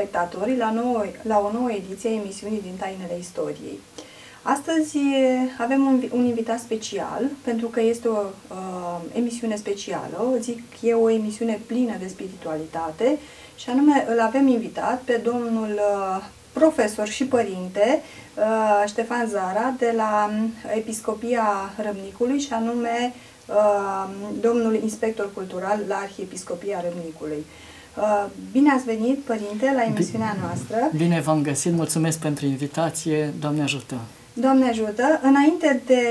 ați venit, stimați telespectatori, la, nou, la o nouă ediție a emisiunii din Tainele Istoriei. Astăzi avem un, un invitat special, pentru că este o uh, emisiune specială, zic e o emisiune plină de spiritualitate și anume îl avem invitat pe domnul uh, profesor și părinte uh, Ștefan Zara de la Episcopia Râmnicului și anume uh, domnul inspector cultural la Arhiepiscopia Râmnicului. Uh, bine ați venit, părinte, la emisiunea noastră. Bine v-am găsit, mulțumesc pentru invitație, Doamne ajută! Doamne ajută! Înainte de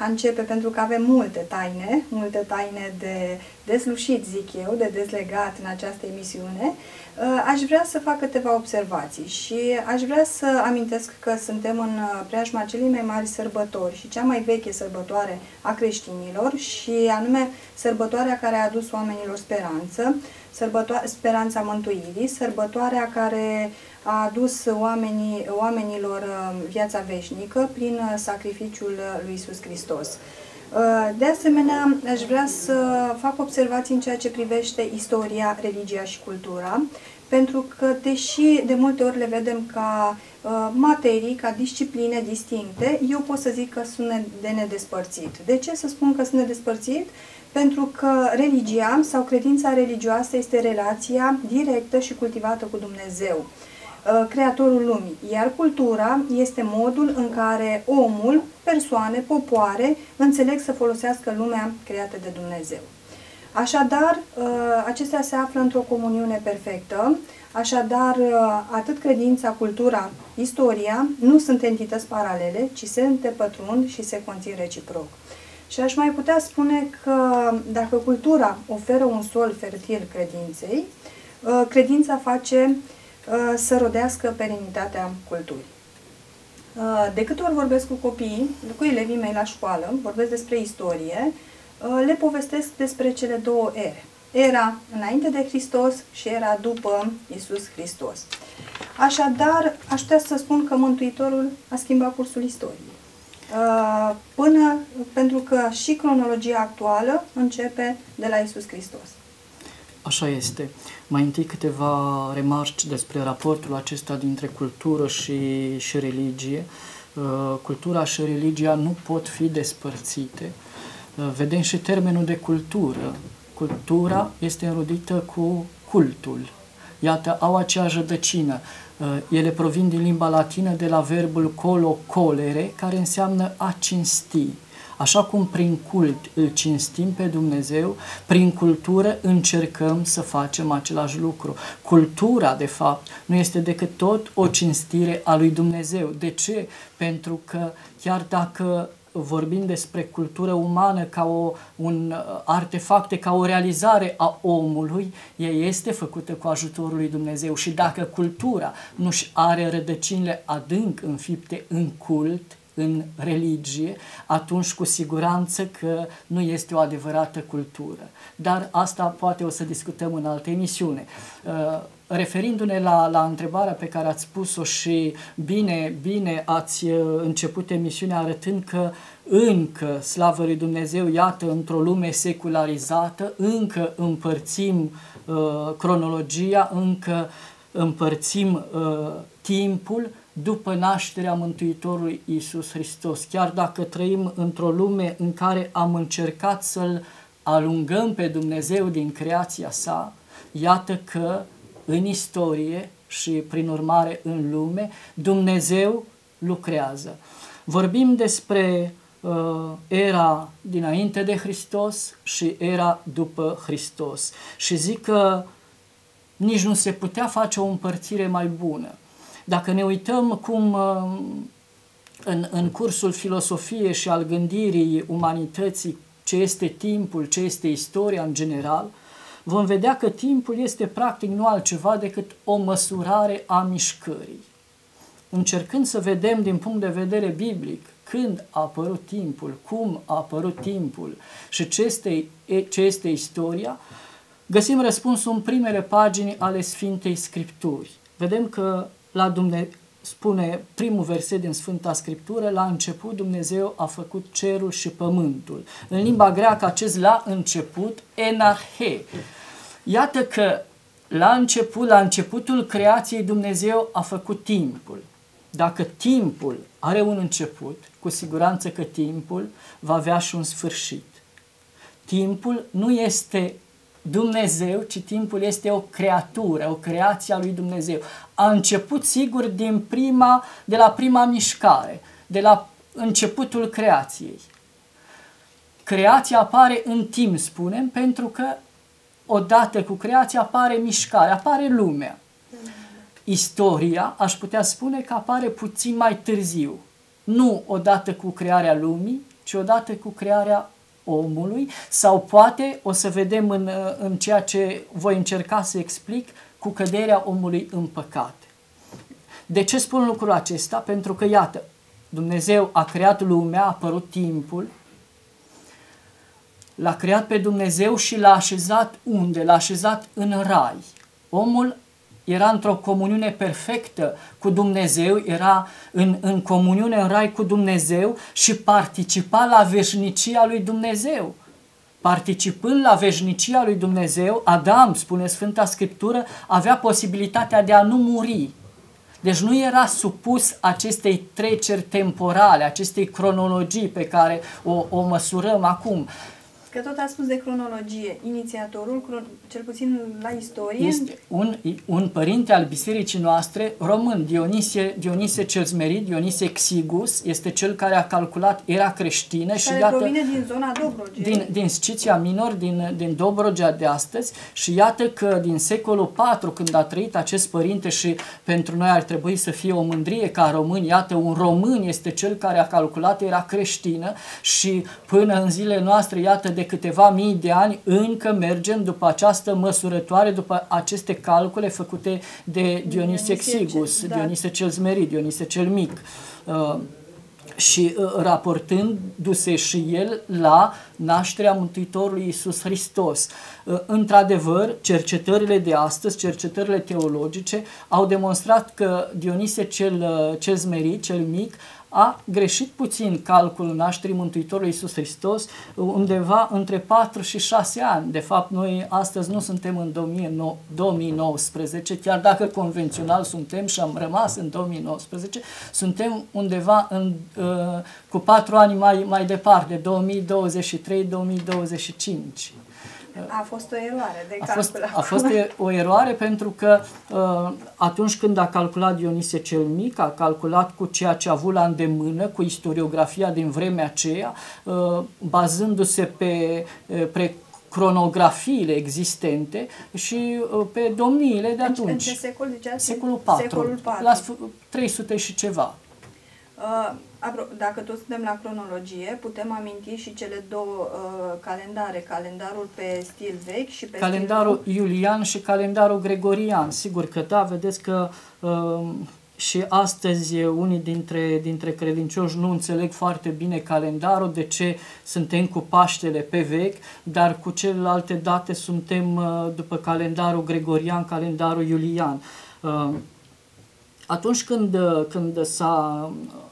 a începe, pentru că avem multe taine, multe taine de deslușit, zic eu, de dezlegat în această emisiune, uh, aș vrea să fac câteva observații și aș vrea să amintesc că suntem în uh, preajma celei mai mari sărbători și cea mai veche sărbătoare a creștinilor și anume sărbătoarea care a adus oamenilor speranță, speranța mântuirii, sărbătoarea care a adus oamenii, oamenilor uh, viața veșnică prin uh, sacrificiul uh, lui Isus Hristos. De asemenea, aș vrea să fac observații în ceea ce privește istoria, religia și cultura, pentru că, deși de multe ori le vedem ca materii, ca discipline distincte, eu pot să zic că sunt de nedespărțit. De ce să spun că sunt nedespărțit? Pentru că religia sau credința religioasă este relația directă și cultivată cu Dumnezeu. Uh, creatorul lumii, iar cultura este modul în care omul, persoane, popoare înțeleg să folosească lumea creată de Dumnezeu. Așadar, uh, acestea se află într-o comuniune perfectă, așadar, uh, atât credința, cultura, istoria nu sunt entități paralele, ci se întepătrund și se conțin reciproc. Și aș mai putea spune că dacă cultura oferă un sol fertil credinței, credința face Uh, să rodească perenitatea culturii. Uh, de câte ori vorbesc cu copiii, cu elevii mei la școală, vorbesc despre istorie, uh, le povestesc despre cele două ere. Era înainte de Hristos și era după Isus Hristos. Așadar, aș putea să spun că Mântuitorul a schimbat cursul istoriei. Până, pentru că și cronologia actuală începe de la Isus Hristos. Așa este. Mai întâi câteva remarci despre raportul acesta dintre cultură și, și religie. Uh, cultura și religia nu pot fi despărțite. Uh, vedem și termenul de cultură. Cultura este înrodită cu cultul. Iată, au aceeași rădăcină. Uh, ele provin din limba latină de la verbul colo colere, care înseamnă a cinsti. Așa cum prin cult îl cinstim pe Dumnezeu, prin cultură încercăm să facem același lucru. Cultura, de fapt, nu este decât tot o cinstire a lui Dumnezeu. De ce? Pentru că chiar dacă vorbim despre cultură umană ca o, un uh, artefacte, ca o realizare a omului, ea este făcută cu ajutorul lui Dumnezeu și dacă cultura nu-și are rădăcinile adânc înfipte în cult, în religie, atunci cu siguranță că nu este o adevărată cultură. Dar asta poate o să discutăm în altă emisiune. Uh, referindu-ne la, la întrebarea pe care ați spus-o și bine, bine ați uh, început emisiunea arătând că încă, slavă lui Dumnezeu, iată, într-o lume secularizată, încă împărțim uh, cronologia, încă împărțim uh, timpul, după nașterea Mântuitorului Isus Hristos. Chiar dacă trăim într-o lume în care am încercat să-L alungăm pe Dumnezeu din creația sa, iată că în istorie și prin urmare în lume, Dumnezeu lucrează. Vorbim despre uh, era dinainte de Hristos și era după Hristos. Și zic că nici nu se putea face o împărțire mai bună. Dacă ne uităm cum uh, în, în cursul filosofiei și al gândirii umanității, ce este timpul, ce este istoria în general, vom vedea că timpul este practic nu altceva decât o măsurare a mișcării. Încercând să vedem din punct de vedere biblic când a apărut timpul, cum a apărut timpul și ce este, ce este istoria, găsim răspunsul în primele pagini ale Sfintei Scripturi. Vedem că la Dumne- spune primul verset din Sfânta Scriptură, la început Dumnezeu a făcut cerul și pământul. În limba greacă acest la început, enarhe. Iată că la început, la începutul creației Dumnezeu a făcut timpul. Dacă timpul are un început, cu siguranță că timpul va avea și un sfârșit. Timpul nu este Dumnezeu, ci timpul este o creatură, o creație a lui Dumnezeu. A început, sigur, din prima, de la prima mișcare, de la începutul creației. Creația apare în timp, spunem, pentru că odată cu creația apare mișcare, apare lumea. Istoria, aș putea spune că apare puțin mai târziu. Nu odată cu crearea lumii, ci odată cu crearea omului sau poate o să vedem în, în ceea ce voi încerca să explic cu căderea omului în păcat. De ce spun lucrul acesta? Pentru că, iată, Dumnezeu a creat lumea, a apărut timpul, l-a creat pe Dumnezeu și l-a așezat unde? L-a așezat în rai. Omul era într-o comuniune perfectă cu Dumnezeu, era în, în comuniune în rai cu Dumnezeu și participa la veșnicia lui Dumnezeu. Participând la veșnicia lui Dumnezeu, Adam, spune Sfânta Scriptură, avea posibilitatea de a nu muri. Deci nu era supus acestei treceri temporale, acestei cronologii pe care o, o măsurăm acum. Că tot a spus de cronologie. Inițiatorul, cel puțin la istorie... Este un, un părinte al bisericii noastre, român, Dionisie, Dionisie cel Smerit, Dionisie Exigus, este cel care a calculat era creștină și iată... provine din zona Dobrogea. Din, din Sciția Minor, din, din Dobrogea de astăzi și iată că din secolul IV, când a trăit acest părinte și pentru noi ar trebui să fie o mândrie ca român, iată, un român este cel care a calculat era creștină și până în zilele noastre, iată, de câteva mii de ani încă mergem după această măsurătoare, după aceste calcule făcute de Dionisie Exigus, da. Dionisie cel Zmerit, Dionisie cel Mic. Uh, și uh, raportându-se și el la nașterea Mântuitorului Iisus Hristos. Uh, într-adevăr, cercetările de astăzi, cercetările teologice, au demonstrat că Dionisie cel, uh, cel zmerit, cel mic, a greșit puțin calculul nașterii Mântuitorului Iisus Hristos undeva între 4 și 6 ani. De fapt, noi astăzi nu suntem în 2019, chiar dacă convențional suntem și am rămas în 2019, suntem undeva în, uh, cu 4 ani mai, mai departe, 2023-2025. A fost o eroare de calcul. A fost, a fost o eroare pentru că uh, atunci când a calculat Dionisie cel Mic, a calculat cu ceea ce a avut la îndemână, cu istoriografia din vremea aceea, uh, bazându-se pe, uh, pe cronografiile existente și uh, pe domniile de atunci. În ce secol ziceați? Secolul 4, Secolul 4. la 300 și ceva. Uh, dacă tot suntem la cronologie, putem aminti și cele două uh, calendare, calendarul pe stil vechi și pe Calendarul stil iulian și calendarul gregorian. Sigur că da, vedeți că uh, și astăzi unii dintre, dintre credincioși nu înțeleg foarte bine calendarul, de ce suntem cu Paștele pe vechi, dar cu celelalte date suntem uh, după calendarul gregorian, calendarul iulian. Uh, atunci când, uh, când s-a uh,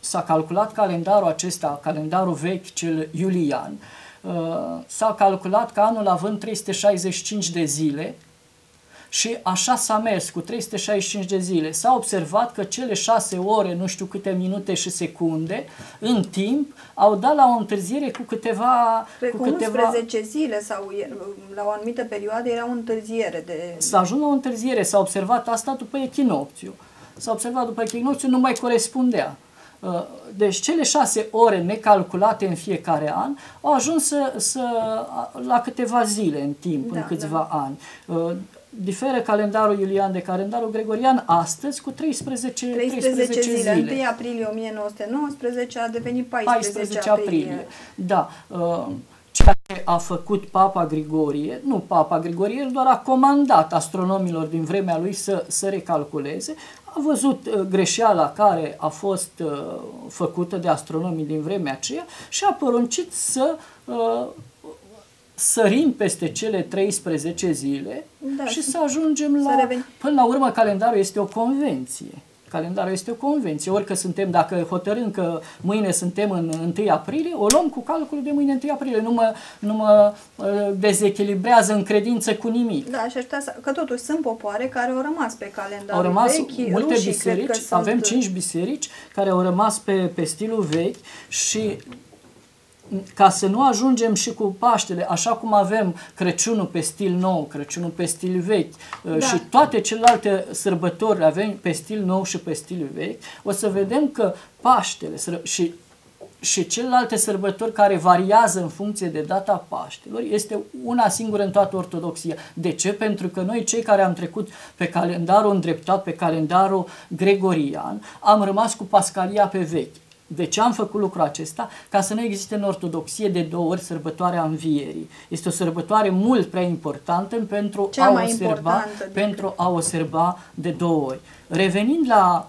s-a calculat calendarul acesta, calendarul vechi, cel iulian, uh, s-a calculat că anul având 365 de zile, și așa s-a mers cu 365 de zile. S-a observat că cele 6 ore, nu știu câte minute și secunde, în timp, au dat la o întârziere cu câteva... cu, cu câteva... 11 zile sau la o anumită perioadă era o întârziere de... S-a ajuns la o întârziere, s-a observat asta după echinocțiu. S-a observat după echinocțiu, nu mai corespundea. Uh, deci cele șase ore necalculate în fiecare an au ajuns să, să, la câteva zile în timp, da, în câțiva da. ani. Uh, diferă calendarul iulian de calendarul gregorian astăzi cu 13, 13, 13 zile. zile. 1 aprilie 1919 a devenit 14, 14 aprilie. aprilie. Da. Uh, ceea ce a făcut Papa Grigorie, nu Papa Grigorie, el doar a comandat astronomilor din vremea lui să, să recalculeze, a văzut uh, greșeala care a fost uh, făcută de astronomii din vremea aceea și a poruncit să uh, sărim peste cele 13 zile da, și să ajungem la... Până la urmă, calendarul este o convenție calendarul este o convenție. Orică suntem, dacă hotărâm că mâine suntem în 1 aprilie, o luăm cu calculul de mâine 1 aprilie. Nu mă, nu mă uh, dezechilibrează în credință cu nimic. Da, și aș să, că totuși sunt popoare care au rămas pe calendar Au rămas vechi, multe rușii, biserici, cred că avem sunt... cinci biserici care au rămas pe, pe stilul vechi și ca să nu ajungem și cu Paștele, așa cum avem Crăciunul pe stil nou, Crăciunul pe stil vechi Da. și toate celelalte sărbători le avem pe stil nou și pe stil vechi, o să vedem că Paștele săr- și și celelalte sărbători care variază în funcție de data Paștelor este una singură în toată Ortodoxia. De ce? Pentru că noi cei care am trecut pe calendarul îndreptat, pe calendarul gregorian, am rămas cu Pascalia pe vechi. De ce am făcut lucrul acesta? Ca să nu existe în Ortodoxie de două ori sărbătoarea învierii. Este o sărbătoare mult prea importantă pentru Cea a mai o serba, importantă din- pentru a o serba de două ori. Revenind la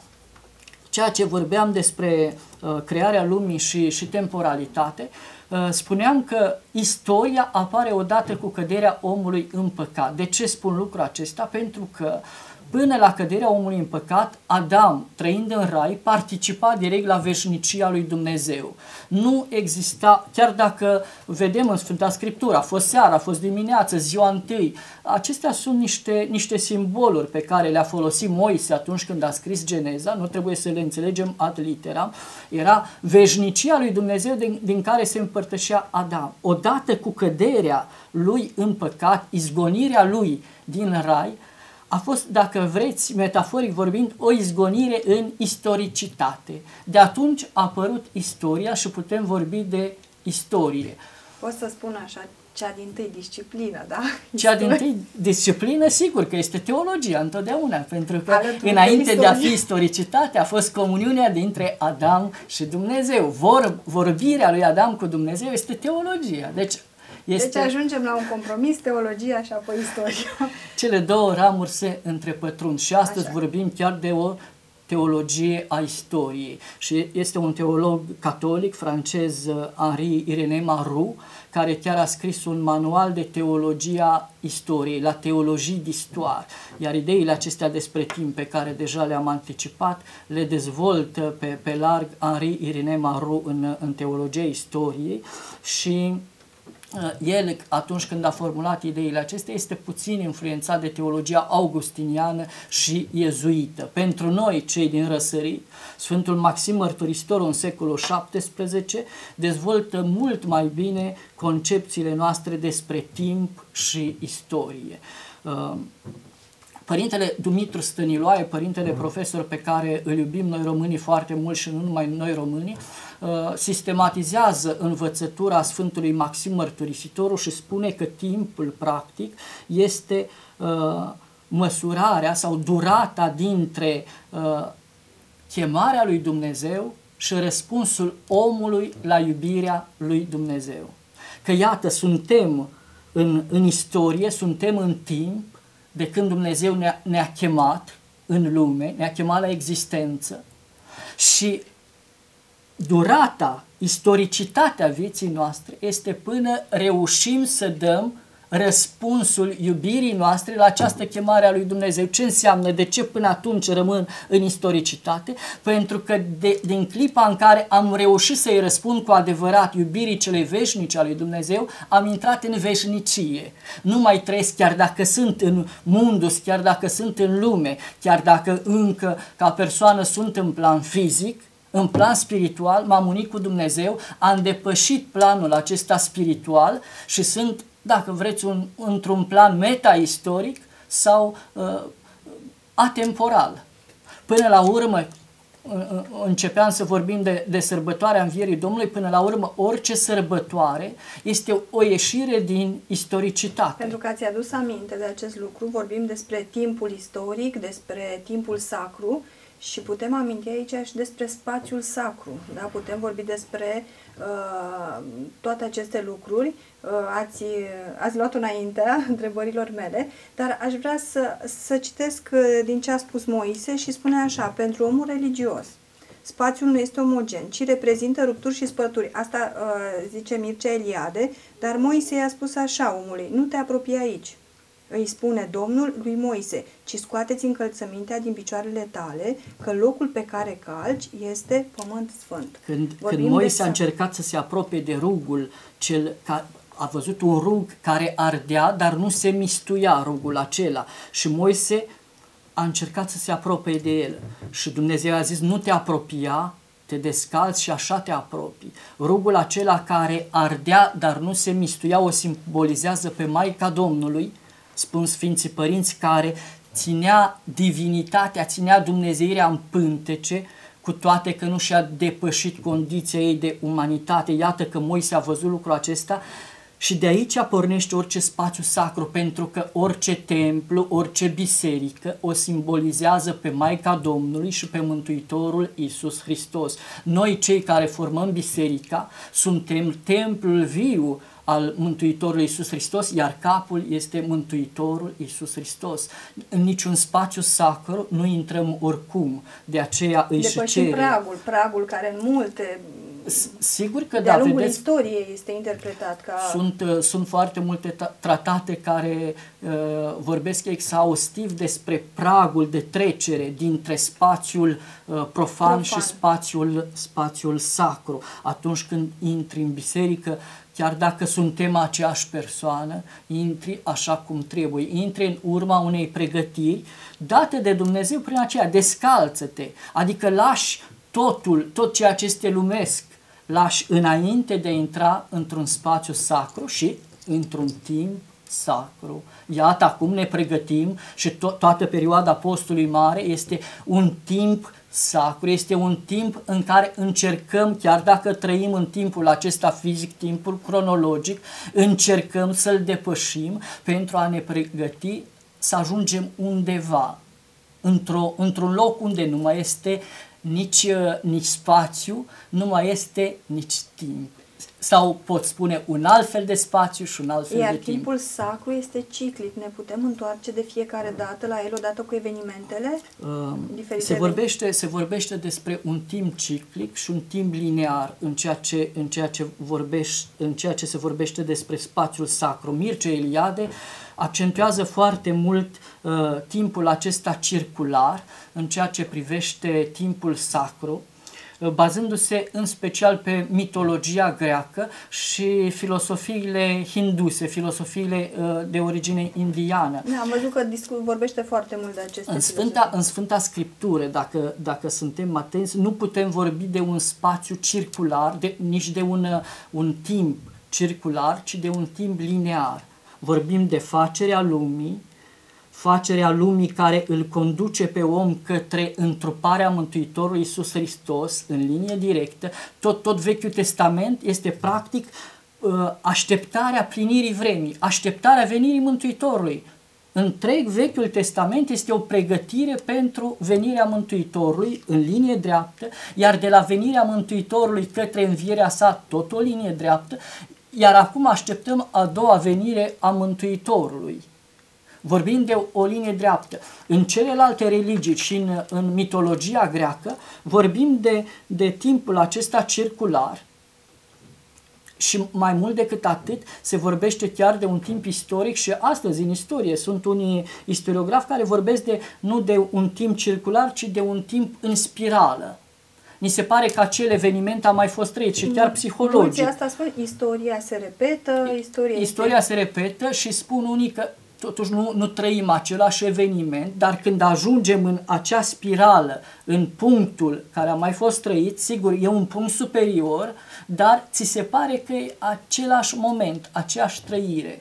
ceea ce vorbeam despre uh, crearea lumii și, și temporalitate, uh, spuneam că istoria apare odată cu căderea omului în păcat. De ce spun lucrul acesta? Pentru că până la căderea omului în păcat, Adam, trăind în rai, participa direct la veșnicia lui Dumnezeu. Nu exista, chiar dacă vedem în Sfânta Scriptură, a fost seara, a fost dimineață, ziua întâi, acestea sunt niște, niște simboluri pe care le-a folosit Moise atunci când a scris Geneza, nu trebuie să le înțelegem ad literam, era veșnicia lui Dumnezeu din, din care se împărtășea Adam. Odată cu căderea lui în păcat, izgonirea lui din rai, a fost, dacă vreți, metaforic vorbind, o izgonire în istoricitate. De atunci a apărut istoria și putem vorbi de istorie. Pot să spun așa, cea din tâi disciplină, da? Cea din tâi disciplină, sigur că este teologia întotdeauna, pentru că Alături de înainte de a fi istorie. istoricitate a fost comuniunea dintre Adam și Dumnezeu. Vor, vorbirea lui Adam cu Dumnezeu este teologia. Deci este Deci ajungem la un compromis, teologia și apoi istoria. cele două ramuri se întrepătrund și astăzi Așa. vorbim chiar de o teologie a istoriei și este un teolog catolic francez uh, Henri Irénée Maru care chiar a scris un manual de teologia istoriei, la teologie d'histoire, iar ideile acestea despre timp pe care deja le-am anticipat le dezvoltă pe, pe larg Henri Irénée Maru în, în teologia istoriei și Uh, el, atunci când a formulat ideile acestea, este puțin influențat de teologia augustiniană și iezuită. Pentru noi, cei din răsărit, Sfântul Maxim Mărturisitorul în secolul XVII dezvoltă mult mai bine concepțiile noastre despre timp și istorie. Uh, Părintele Dumitru Stăniloae, părintele profesor pe care îl iubim noi românii foarte mult și nu numai noi românii, uh, sistematizează învățătura Sfântului Maxim Mărturisitorul și spune că timpul practic este uh, măsurarea sau durata dintre uh, chemarea lui Dumnezeu și răspunsul omului la iubirea lui Dumnezeu. Că iată, suntem în, în istorie, suntem în timp, de când Dumnezeu ne-a, ne-a chemat în lume, ne-a chemat la existență. Și durata, istoricitatea vieții noastre este până reușim să dăm răspunsul iubirii noastre la această chemare a lui Dumnezeu. Ce înseamnă? De ce până atunci rămân în istoricitate? Pentru că de, din clipa în care am reușit să-i răspund cu adevărat iubirii celei veșnice a lui Dumnezeu, am intrat în veșnicie. Nu mai trăiesc chiar dacă sunt în mundus, chiar dacă sunt în lume, chiar dacă încă ca persoană sunt în plan fizic, în plan spiritual, m-am unit cu Dumnezeu, am depășit planul acesta spiritual și sunt, dacă vreți, un, într-un plan meta-istoric sau uh, atemporal. Până la urmă, începeam să vorbim de, de sărbătoarea Învierii Domnului, până la urmă, orice sărbătoare este o ieșire din istoricitate. Pentru că ați adus aminte de acest lucru, vorbim despre timpul istoric, despre timpul sacru și putem aminti aici și despre spațiul sacru. Da? Putem vorbi despre uh, toate aceste lucruri. Uh, ați, ați luat înaintea întrebărilor mele, dar aș vrea să, să citesc uh, din ce a spus Moise și spune așa, pentru omul religios, Spațiul nu este omogen, ci reprezintă rupturi și spături. Asta uh, zice Mircea Eliade, dar Moise i-a spus așa omului, nu te apropii aici. Îi spune Domnul lui Moise, ci scoateți încălțămintea din picioarele tale, că locul pe care calci este pământ sfânt. Când, Vorbim când Moise de a încercat să se apropie de rugul cel ca, a văzut un rug care ardea, dar nu se mistuia rugul acela. Și Moise a încercat să se apropie de el. Și Dumnezeu a zis, nu te apropia, te descalți și așa te apropii. Rugul acela care ardea, dar nu se mistuia, o simbolizează pe Maica Domnului, spun Sfinții Părinți, care ținea divinitatea, ținea Dumnezeirea în pântece, cu toate că nu și-a depășit condiția ei de umanitate. Iată că Moise a văzut lucrul acesta și de aici pornește orice spațiu sacru, pentru că orice templu, orice biserică o simbolizează pe Maica Domnului și pe Mântuitorul Isus Hristos. Noi, cei care formăm biserica, suntem templul viu al Mântuitorului Isus Hristos, iar capul este Mântuitorul Isus Hristos. În niciun spațiu sacru nu intrăm oricum, de aceea îi și Depășim cere. pragul, pragul care în multe, S- Sigur că de-a da, lungul vedeți, istoriei este interpretat ca... sunt, uh, sunt foarte multe ta- tratate care uh, vorbesc exhaustiv despre pragul de trecere dintre spațiul uh, profan, Profan. și spațiul, spațiul sacru. Atunci când intri în biserică, chiar dacă suntem aceeași persoană, intri așa cum trebuie, intri în urma unei pregătiri date de Dumnezeu prin aceea, descalță-te, adică lași totul, tot ceea ce este lumesc, lași înainte de a intra într-un spațiu sacru și într-un timp sacru. Iată, acum ne pregătim și to- toată perioada postului mare este un timp sacru, este un timp în care încercăm, chiar dacă trăim în timpul acesta fizic, timpul cronologic, încercăm să-l depășim pentru a ne pregăti să ajungem undeva, într-o, într-un loc unde nu mai este nici, uh, nici spațiu, nu mai este nici timp. Sau pot spune un alt fel de spațiu și un alt fel Iar de timp. timpul sacru este ciclic, ne putem întoarce de fiecare dată la el odată cu evenimentele Uh, diferite. Se vorbește, se vorbește despre un timp ciclic și un timp linear în ceea ce, în ceea ce, vorbești, în ceea ce se vorbește despre spațiul sacru. Mircea Eliade accentuează foarte mult uh, timpul acesta circular în ceea ce privește timpul sacru, uh, bazându-se în special pe mitologia greacă și filosofiile hinduse, filosofiile uh, de origine indiană. Da, am văzut că discu- vorbește foarte mult de aceste În filozofii. Sfânta, în Sfânta Scriptură, dacă, dacă suntem atenți, nu putem vorbi de un spațiu circular, de, nici de un, uh, un timp circular, ci de un timp linear. Vorbim de facerea lumii, facerea lumii care îl conduce pe om către întruparea Mântuitorului Iisus Hristos în linie directă. Tot, tot Vechiul Testament este practic uh, așteptarea plinirii vremii, așteptarea venirii Mântuitorului. Întreg Vechiul Testament este o pregătire pentru venirea Mântuitorului în linie dreaptă, iar de la venirea Mântuitorului către învierea sa tot o linie dreaptă, iar acum așteptăm a doua venire a Mântuitorului. Vorbim de o linie dreaptă. În celelalte religii și în, în mitologia greacă vorbim de, de timpul acesta circular, și mai mult decât atât, se vorbește chiar de un timp istoric și astăzi în istorie sunt unii istoriografi care vorbesc de nu de un timp circular, ci de un timp în spirală. Ni se pare că acel eveniment a mai fost trăit și chiar Mulți psihologic. asta spun, istoria se repetă, istoria, Istoria se repetă și spun unii că totuși nu, nu trăim același eveniment, dar când ajungem în acea spirală, în punctul care a mai fost trăit, sigur, e un punct superior, dar ți se pare că e același moment, aceeași trăire.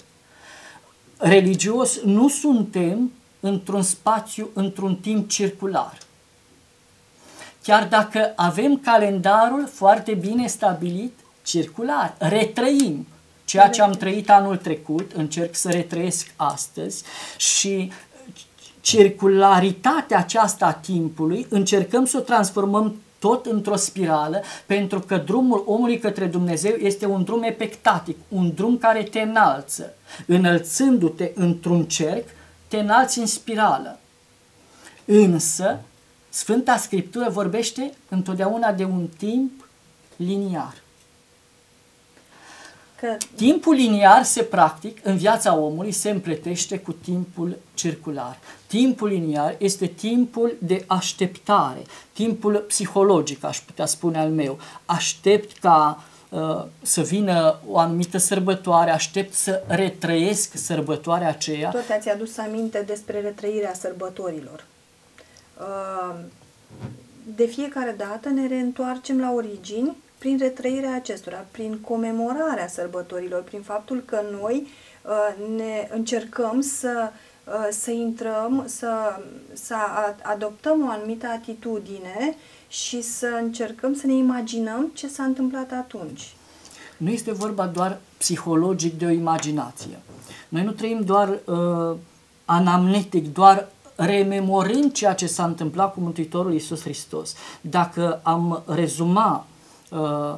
Religios nu suntem într-un spațiu, într-un timp circular. Chiar dacă avem calendarul foarte bine stabilit, circular, retrăim ceea ce am trăit anul trecut, încerc să retrăiesc astăzi și circularitatea aceasta a timpului încercăm să o transformăm tot într-o spirală, pentru că drumul omului către Dumnezeu este un drum epectatic, un drum care te înalță. Înălțându-te într-un cerc, te înalți în spirală. Însă, Sfânta Scriptură vorbește întotdeauna de un timp liniar. Că Timpul liniar se practic în viața omului se împletește cu timpul circular. Timpul liniar este timpul de așteptare, timpul psihologic, aș putea spune al meu. Aștept ca uh, să vină o anumită sărbătoare, aștept să retrăiesc sărbătoarea aceea. tot ați adus aminte despre retrăirea sărbătorilor. Uh, De fiecare dată ne reîntoarcem la origini prin retrăirea acestora, prin comemorarea sărbătorilor, prin faptul că noi uh, ne încercăm să, uh, să intrăm, să, să a- adoptăm o anumită atitudine și să încercăm să ne imaginăm ce s-a întâmplat atunci. Nu este vorba doar psihologic de o imaginație. Noi nu trăim doar uh, anamnetic, doar rememorând ceea ce s-a întâmplat cu Mântuitorul Iisus Hristos. Dacă am rezuma uh,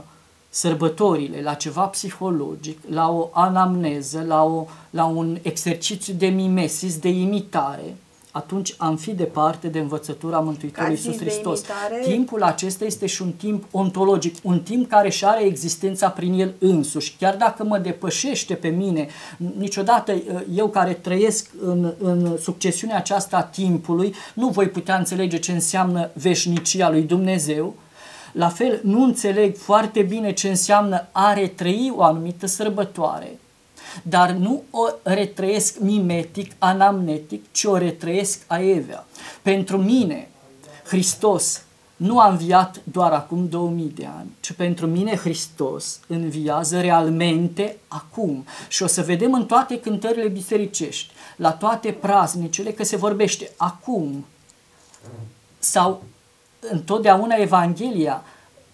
sărbătorile la ceva psihologic, la o anamneză, la, o, la un exercițiu de mimesis, de imitare, atunci am fi departe de învățătura Mântuitorului Ca zis Iisus de Hristos. imitare- Timpul acesta este și un timp ontologic, un timp care și are existența prin el însuși. Chiar dacă mă depășește pe mine, niciodată uh, eu care trăiesc în, în succesiunea aceasta a timpului, nu voi putea înțelege ce înseamnă veșnicia lui Dumnezeu, la fel, nu înțeleg foarte bine ce înseamnă a retrăi o anumită sărbătoare, dar nu o retrăiesc mimetic, anamnetic, ci o retrăiesc aevea. Pentru mine, Hristos nu a înviat doar acum 2000 de ani, ci pentru mine Hristos înviază realmente acum. Și o să vedem în toate cântările bisericești, la toate praznicele, că se vorbește acum, sau întotdeauna Evanghelia,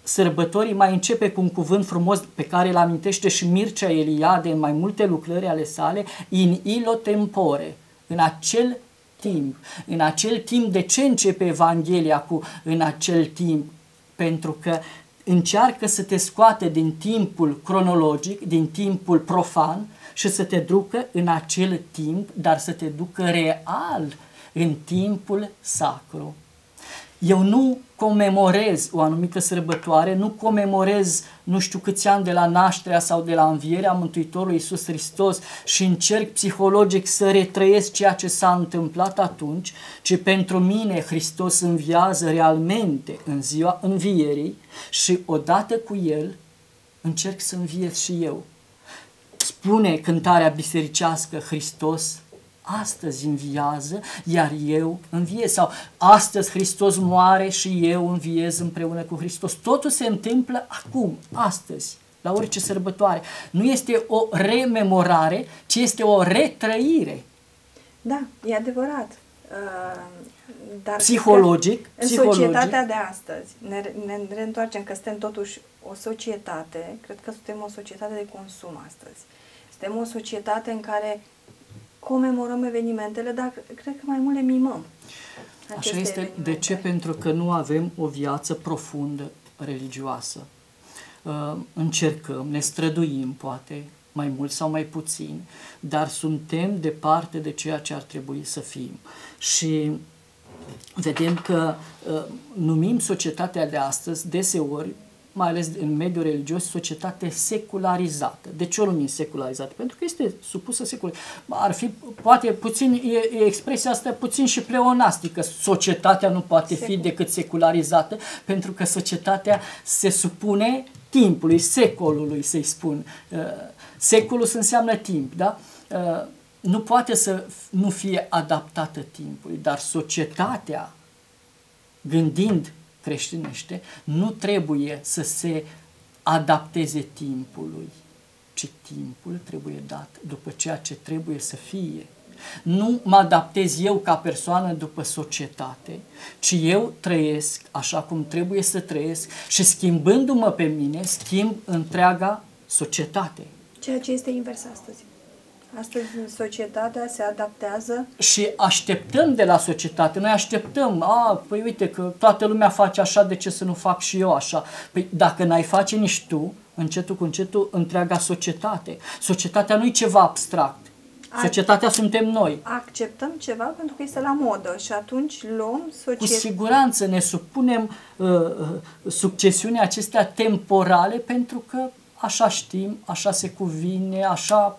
sărbătorii mai începe cu un cuvânt frumos pe care îl amintește și Mircea Eliade în mai multe lucrări ale sale, in illo tempore, în acel timp. În acel timp, de ce începe Evanghelia cu în acel timp? Pentru că încearcă să te scoate din timpul cronologic, din timpul profan și să te ducă în acel timp, dar să te ducă real în timpul sacru. Eu nu comemorez o anumită sărbătoare, nu comemorez nu știu câți ani de la nașterea sau de la învierea Mântuitorului Iisus Hristos și încerc psihologic să retrăiesc ceea ce s-a întâmplat atunci, ci pentru mine Hristos înviază realmente în ziua învierii și odată cu El încerc să înviez și eu. Spune cântarea bisericească Hristos astăzi înviază, iar eu înviez. Sau astăzi Hristos moare și eu înviez împreună cu Hristos. Totul se întâmplă acum, astăzi, la orice sărbătoare. Nu este o rememorare, ci este o retrăire. Da, e adevărat. Uh, Dar Psihologic, În psihologic. societatea de astăzi, ne, ne reîntoarcem că suntem totuși o societate, cred că suntem o societate de consum astăzi. Suntem o societate în care comemorăm evenimentele, dar cred că mai mult le mimăm. Așa aceste este. De evenimente. ce? Pentru că nu avem o viață profundă religioasă. Uh, Încercăm, ne străduim, poate, mai mult sau mai puțin, dar suntem departe de ceea ce ar trebui să fim. Și vedem că uh, numim societatea de astăzi deseori mai ales în mediul religios, societate secularizată. De ce o numim secularizată? Pentru că este supusă secul. Ar fi, poate puțin, e, e expresia asta puțin și pleonastică. Societatea nu poate fi Secul. decât secularizată, pentru că societatea se supune timpului, secolului, să-i spun. Uh, Secolul înseamnă timp, da? Uh, Nu poate să f- nu fie adaptată timpului, dar societatea gândind creștinește, nu trebuie să se adapteze timpului, ci timpul trebuie dat după ceea ce trebuie să fie. Nu mă adaptez eu ca persoană după societate, ci eu trăiesc așa cum trebuie să trăiesc și schimbându-mă pe mine, schimb întreaga societate. Ceea ce este invers astăzi. Astăzi societatea se adaptează și așteptăm de la societate. Noi așteptăm, a, păi uite că toată lumea face așa, de ce să nu fac și eu așa? Păi dacă n-ai face nici tu, încetul cu încetul, întreaga societate. Societatea nu e ceva abstract. Ai- Societatea suntem noi. acceptăm ceva pentru că este la modă și atunci luăm Cu societatea. siguranță ne supunem uh, uh, succesiunea acestea temporale pentru că așa știm, așa se cuvine, așa,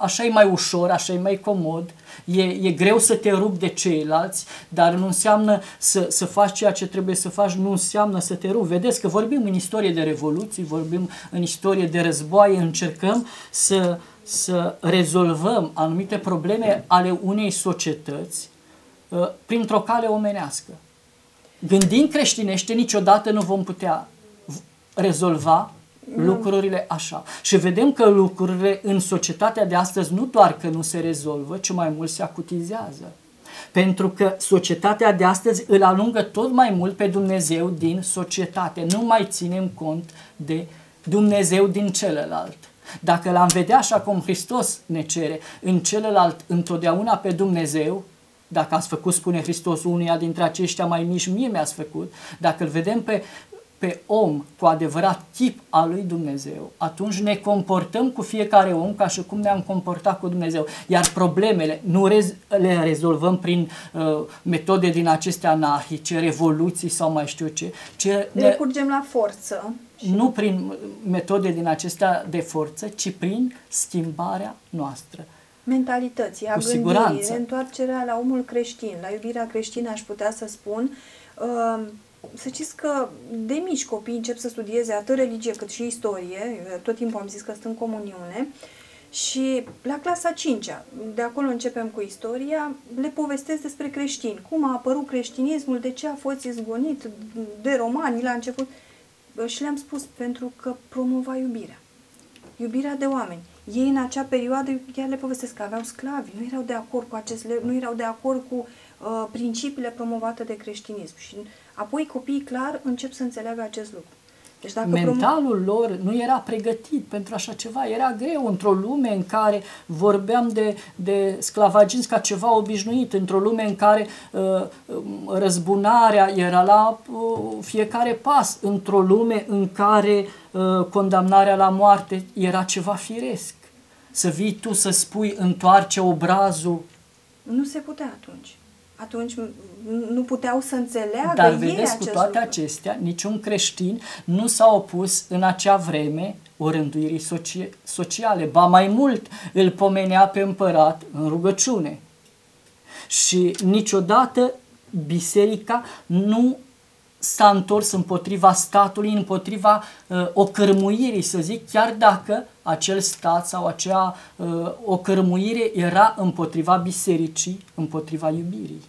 așa e mai ușor, așa e mai comod, e, e greu să te rupi de ceilalți, dar nu înseamnă să, să faci ceea ce trebuie să faci, nu înseamnă să te rupi. Vedeți că vorbim în istorie de revoluții, vorbim în istorie de războaie, încercăm să, să rezolvăm anumite probleme ale unei societăți uh, printr-o cale omenească. Gândind creștinește, niciodată nu vom putea rezolva lucrurile așa. Și vedem că lucrurile în societatea de astăzi nu doar că nu se rezolvă, ci mai mult se acutizează. Pentru că societatea de astăzi îl alungă tot mai mult pe Dumnezeu din societate. Nu mai ținem cont de Dumnezeu din celălalt. Dacă l-am vedea așa cum Hristos ne cere, în celălalt întotdeauna pe Dumnezeu, dacă ați făcut, spune Hristos, unuia dintre aceștia mai mici, mie mi-ați făcut, dacă îl vedem pe pe om cu adevărat tip al lui Dumnezeu, atunci ne comportăm cu fiecare om ca și cum ne-am comportat cu Dumnezeu. Iar problemele nu rez- le rezolvăm prin uh, metode din acestea anarhice, revoluții sau mai știu ce. ce ne recurgem la forță. Nu prin metode din acestea de forță, ci prin schimbarea noastră mentalității, a cu gândirii, siguranță. întoarcerea la omul creștin, la iubirea creștină, aș putea să spun, uh, să știți că de mici copii încep să studieze atât religie cât și istorie, tot timpul am zis că sunt în comuniune, și la clasa 5 de acolo începem cu istoria, le povestesc despre creștini, cum a apărut creștinismul, de ce a fost izgonit de romani la început. Și le-am spus, pentru că promova iubirea. Iubirea de oameni. Ei în acea perioadă, chiar le povestesc că aveau sclavi, nu erau de acord cu acest, nu erau de acord cu uh, principiile promovate de creștinism. Și Apoi copiii clar încep să înțeleagă acest lucru. Deci dacă Mentalul prom- lor nu era pregătit pentru așa ceva. Era greu într-o lume în care vorbeam de, de sclavagism ca ceva obișnuit, într-o lume în care uh, răzbunarea era la uh, fiecare pas, într-o lume în care uh, condamnarea la moarte era ceva firesc. Să vii tu să spui întoarce obrazul. Nu se putea atunci atunci nu puteau să înțeleagă Dar ei vedeți, cu toate lucru. acestea, niciun creștin nu s-a opus în acea vreme orânduirii soci- sociale. Ba mai mult, îl pomenea pe împărat în rugăciune. Și niciodată biserica nu s-a întors împotriva statului, împotriva uh, ocărmuirii, să zic, chiar dacă acel stat sau acea uh, ocărmuire era împotriva bisericii, împotriva iubirii.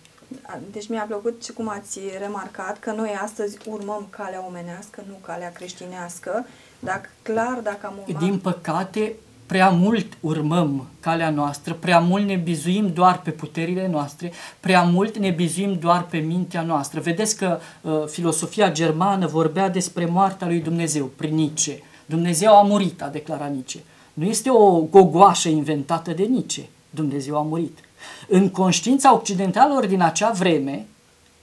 Deci mi-a plăcut și cum ați remarcat că noi astăzi urmăm calea omenească, nu calea creștinească, dacă clar, dacă am urmat... Din păcate, prea mult urmăm calea noastră, prea mult ne bizuim doar pe puterile noastre, prea mult ne bizuim doar pe mintea noastră. Vedeți că uh, filosofia germană vorbea despre moartea lui Dumnezeu prin Nietzsche. Dumnezeu a murit, a declarat Nietzsche. Nu este o gogoașă inventată de Nietzsche. Dumnezeu a murit. În conștiința occidentală din acea vreme,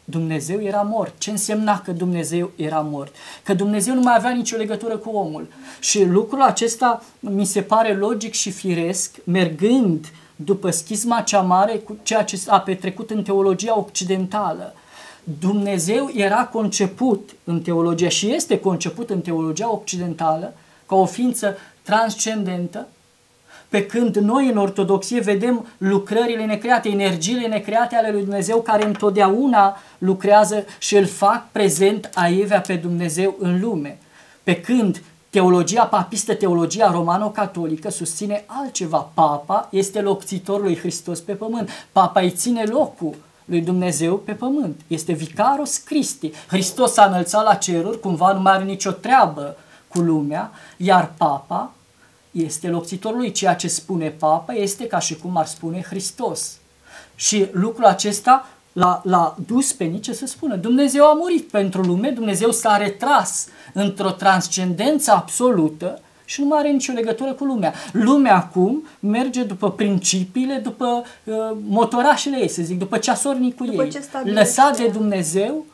Dumnezeu era mort. Ce însemna că Dumnezeu era mort? Că Dumnezeu nu mai avea nicio legătură cu omul. Și lucrul acesta mi se pare logic și firesc, mergând după schisma cea mare cu ceea ce a petrecut în teologia occidentală. Dumnezeu era conceput în teologia și este conceput în teologia occidentală ca o ființă transcendentă, pe când noi în ortodoxie vedem lucrările necreate, energiile necreate ale lui Dumnezeu care întotdeauna lucrează și îl fac prezent aievea pe Dumnezeu în lume. Pe când teologia papistă, teologia romano-catolică susține altceva. Papa este locțitorul lui Hristos pe pământ. Papa îi ține locul lui Dumnezeu pe pământ. Este vicaros Christi. Hristos s-a înălțat la ceruri, cumva nu mai are nicio treabă cu lumea, iar papa este locțitorul lui. Ceea ce spune papa este ca și cum ar spune Hristos. Și lucrul acesta l-a, l-a dus pe Nice să spună Dumnezeu a murit pentru lume, Dumnezeu s-a retras într-o transcendență absolută și nu mai are nicio legătură cu lumea. Lumea acum merge după principiile, după uh, motorașele ei, să zic, după ceasornicul după ei. Lăsat de Dumnezeu,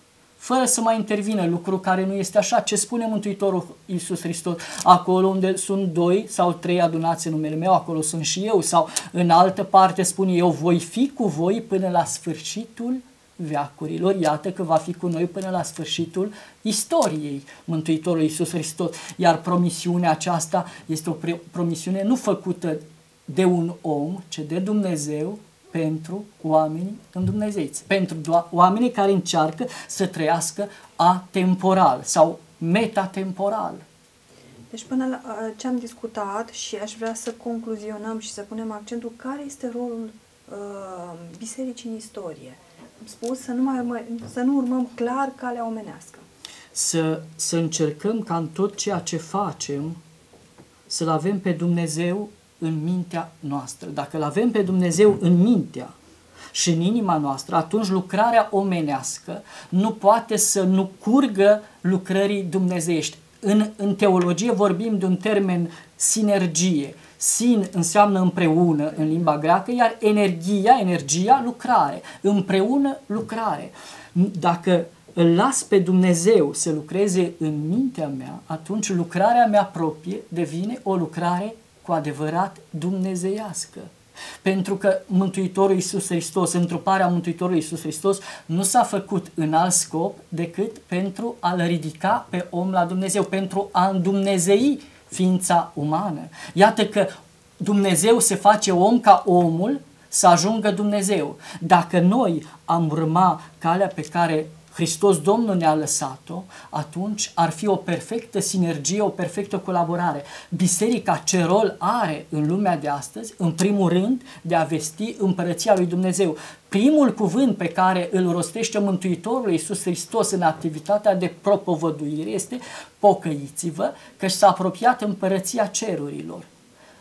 fără să mai intervină lucru care nu este așa. Ce spune Mântuitorul Iisus Hristos? Acolo unde sunt doi sau trei adunați în numele meu, acolo sunt și eu. Sau în altă parte spune, eu voi fi cu voi până la sfârșitul veacurilor, iată că va fi cu noi până la sfârșitul istoriei Mântuitorului Iisus Hristos. Iar promisiunea aceasta este o promisiune nu făcută de un om, ci de Dumnezeu pentru oamenii îndumnezeiți, pentru oamenii care încearcă să trăiască atemporal sau metatemporal. Deci până la ce am discutat și aș vrea să concluzionăm și să punem accentul care este rolul uh, bisericii în istorie. Am spus să nu, mai urmă, să nu urmăm clar calea omenească. Să, să încercăm ca în tot ceea ce facem să-L avem pe Dumnezeu în mintea noastră. Dacă îl avem pe Dumnezeu în mintea și în inima noastră, atunci lucrarea omenească nu poate să nu curgă lucrării dumnezeiești. În, în teologie vorbim de un termen sinergie. Sin înseamnă împreună în limba greacă, iar energia, energia, lucrare. Împreună, lucrare. Dacă îl las pe Dumnezeu să lucreze în mintea mea, atunci lucrarea mea proprie devine o lucrare cu adevărat dumnezeiască. Pentru că Mântuitorul Iisus Hristos, întruparea Mântuitorului Iisus Hristos, nu s-a făcut în alt scop decât pentru a-L ridica pe om la Dumnezeu, pentru a îndumnezei ființa umană. Iată că Dumnezeu se face om ca omul să ajungă Dumnezeu. Dacă noi am urma calea pe care Hristos Domnul ne-a lăsat-o, atunci ar fi o perfectă sinergie, o perfectă colaborare. Biserica ce rol are în lumea de astăzi? În primul rând, de a vesti împărăția lui Dumnezeu. Primul cuvânt pe care îl rostește Mântuitorul Iisus Hristos în activitatea de propovăduire este pocăiți-vă că s-a apropiat împărăția cerurilor.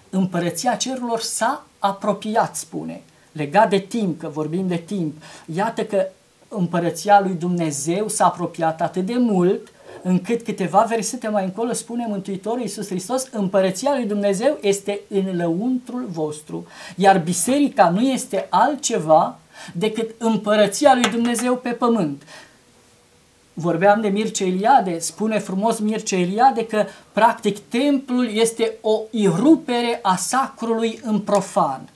Împărăția cerurilor s-a apropiat, spune legat de timp, că vorbim de timp. Iată că împărăția lui Dumnezeu s-a apropiat atât de mult încât câteva versete mai încolo spune Mântuitorul Iisus Hristos, împărăția lui Dumnezeu este în lăuntrul vostru, iar biserica nu este altceva decât împărăția lui Dumnezeu pe pământ. Vorbeam de Mircea Eliade, spune frumos Mircea Eliade că practic templul este o irupere a sacrului în profan.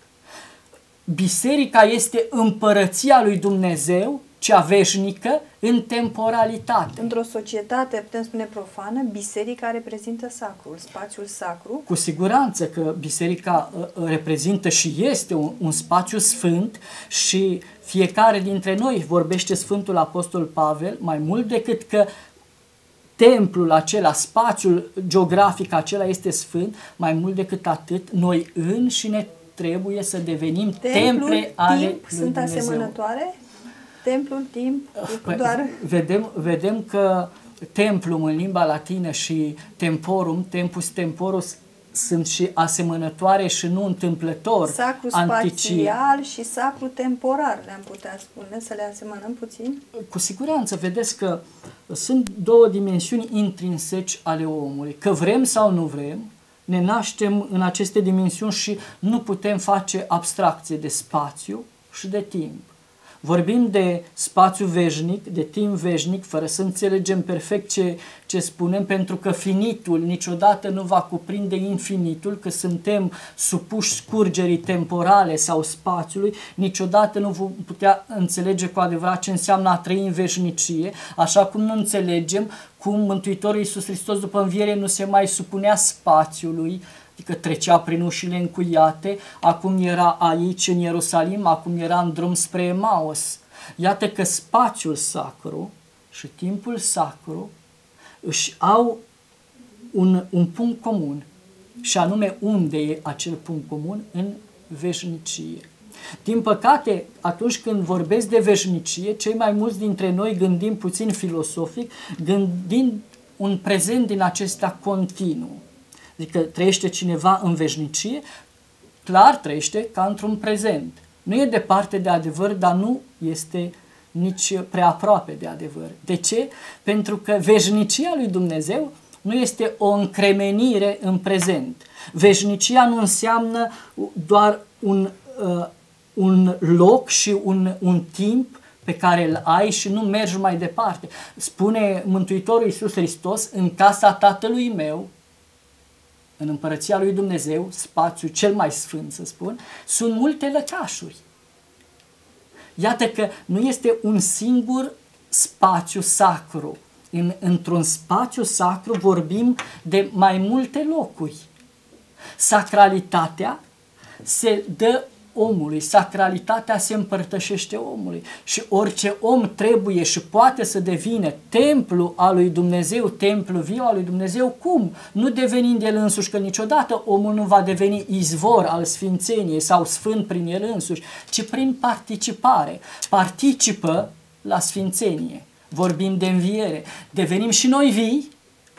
Biserica este împărăția lui Dumnezeu cea veșnică în temporalitate. Într-o societate, putem spune profană, biserica reprezintă sacrul, spațiul sacru. Cu siguranță că biserica uh, uh, reprezintă și este un, un spațiu sfânt și fiecare dintre noi, vorbește Sfântul Apostol Pavel, mai mult decât că templul acela, spațiul geografic acela este sfânt, mai mult decât atât, noi înșine trebuie să devenim Templul, temple ale timp lui sunt Dumnezeu. Asemănătoare? templul, timp, păi, doar... Vedem, vedem că templum în limba latină și temporum, tempus temporus, sunt și asemănătoare și nu întâmplător. Sacru spațial și sacru temporar, le-am putea spune, să le asemănăm puțin? Cu siguranță, vedeți că sunt două dimensiuni intrinseci ale omului. Că vrem sau nu vrem, ne naștem în aceste dimensiuni și nu putem face abstracție de spațiu și de timp. Vorbim de spațiu veșnic, de timp veșnic, fără să înțelegem perfect ce, ce spunem, pentru că finitul niciodată nu va cuprinde infinitul, că suntem supuși scurgerii temporale sau spațiului, niciodată nu vom putea înțelege cu adevărat ce înseamnă a trăi în veșnicie, așa cum nu înțelegem cum Mântuitorul Iisus Hristos după înviere nu se mai supunea spațiului, adică trecea prin ușile încuiate, acum era aici în Ierusalim, acum era în drum spre Emaos. Iată că spațiul sacru și timpul sacru își au un, un punct comun și anume unde e acel punct comun? În veșnicie. Din păcate, atunci când vorbesc de veșnicie, cei mai mulți dintre noi gândim puțin filosofic, gândind un prezent din acesta continuu. Adică trăiește cineva în veșnicie, clar trăiește ca într-un prezent. Nu e departe de adevăr, dar nu este nici prea aproape de adevăr. De ce? Pentru că veșnicia lui Dumnezeu nu este o încremenire în prezent. Veșnicia nu înseamnă doar un, uh, un loc și un, un timp pe care îl ai și nu mergi mai departe. Spune Mântuitorul Iisus Hristos, în casa Tatălui meu în împărăția lui Dumnezeu, spațiul cel mai sfânt, să spun, sunt multe lăcașuri. Iată că nu este un singur spațiu sacru. În, într-un spațiu sacru vorbim de mai multe locuri. Sacralitatea se dă omului, sacralitatea se împărtășește omului și orice om trebuie și poate să devină templu al lui Dumnezeu, templu viu al lui Dumnezeu, cum? Nu devenind el însuși, că niciodată omul nu va deveni izvor al sfințeniei sau sfânt prin el însuși, ci prin participare. Participă la sfințenie. Vorbim de înviere. Devenim și noi vii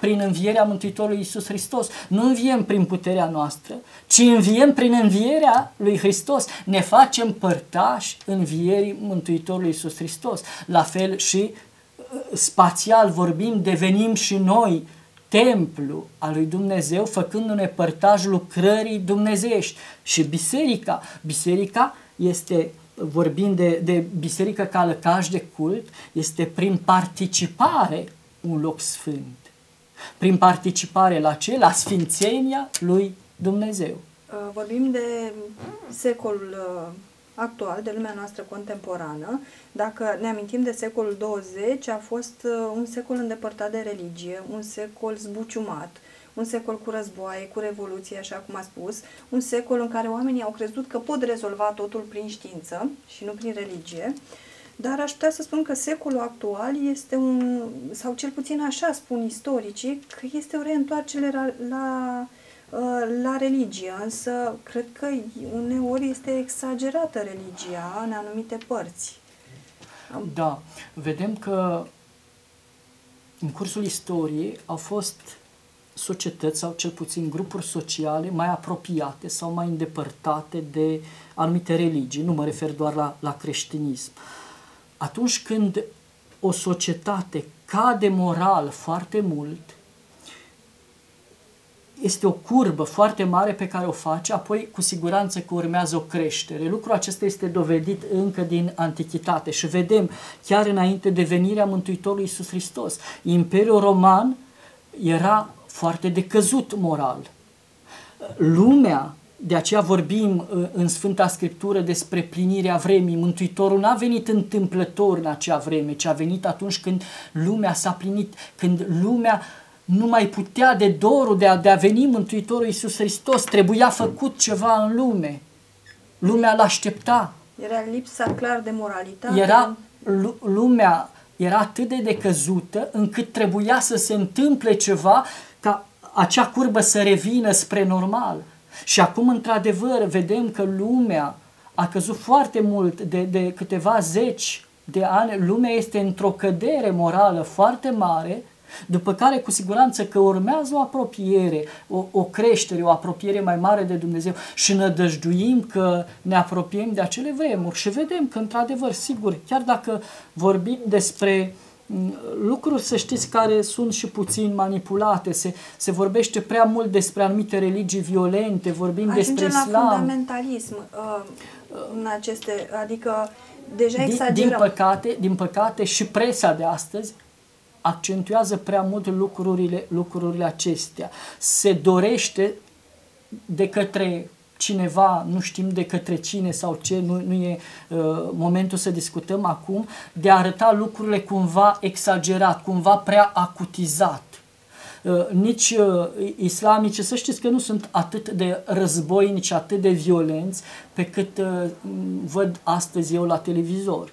prin învierea Mântuitorului Iisus Hristos. Nu înviem prin puterea noastră, ci înviem prin învierea lui Hristos. Ne facem părtași învierii Mântuitorului Iisus Hristos. La fel și uh, spațial vorbim, devenim și noi templu al lui Dumnezeu, făcându-ne părtași lucrării dumnezeiești. Și biserica, biserica este vorbind de, de biserică ca lăcaș de cult, este prin participare un loc sfânt prin participare la ce? La sfințenia lui Dumnezeu. Uh, vorbim de secolul uh, actual, de lumea noastră contemporană. Dacă ne amintim de secolul 20, a fost uh, un secol îndepărtat de religie, un secol zbuciumat, un secol cu războaie, cu revoluție, așa cum a spus, un secol în care oamenii au crezut că pot rezolva totul prin știință și nu prin religie. Uh, dar aș putea să spun că secolul actual este un, sau cel puțin așa spun istoricii, că este o reîntoarcere la, la, uh, la religie, însă cred că uneori este exagerată religia în anumite părți. Da, vedem că în cursul istoriei au fost societăți sau cel puțin grupuri sociale mai apropiate sau mai îndepărtate de anumite religii. Nu mă refer doar la, la creștinism. Uh, atunci când o societate cade moral foarte mult, este o curbă foarte mare pe care o face, apoi cu siguranță că urmează o creștere. Lucrul acesta este dovedit încă din antichitate și vedem chiar înainte de venirea Mântuitorului Iisus Hristos. Imperiul Roman era foarte decăzut moral. Lumea de aceea vorbim uh, în Sfânta Scriptură despre plinirea vremii. Mântuitorul n-a venit întâmplător în acea vreme, ci a venit atunci când lumea s-a plinit, când lumea nu mai putea de dorul de a, de a veni Mântuitorul Iisus Hristos. Trebuia făcut ceva în lume. Lumea l-aștepta. Era lipsa clar de moralitate. Era lumea era atât de decăzută încât trebuia să se întâmple ceva ca acea curbă să revină spre normal. Și acum, într-adevăr, vedem că lumea a căzut foarte mult de, de câteva zeci de ani. Lumea este într-o cădere morală foarte mare, după care cu siguranță că urmează o apropiere, o, o creștere, o apropiere mai mare de Dumnezeu și nădăjduim că ne apropiem de acele vremuri și vedem că într-adevăr, sigur, chiar dacă vorbim despre lucruri, să știți, care sunt și puțin manipulate. Se, se vorbește prea mult despre anumite religii violente, vorbim Ajungem despre islam. la fundamentalism uh, în aceste, adică deja din, exagerăm. Din păcate, din păcate și presa de astăzi accentuează prea mult lucrurile, lucrurile acestea. Se dorește de către cineva, nu știm de către cine sau ce, nu, nu e uh, momentul să discutăm acum, de a arăta lucrurile cumva exagerat, cumva prea acutizat. Uh, nici uh, islamice, să știți că nu sunt atât de războinici, atât de violenți pe cât uh, văd astăzi eu la televizor.